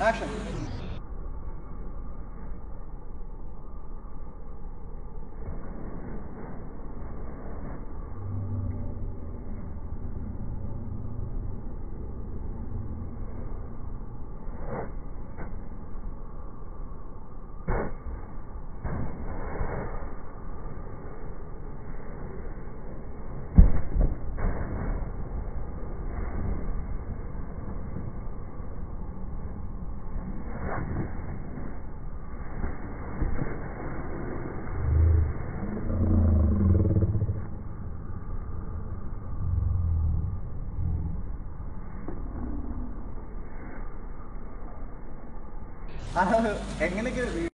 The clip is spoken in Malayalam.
Action. എങ്ങനെയൊക്കെ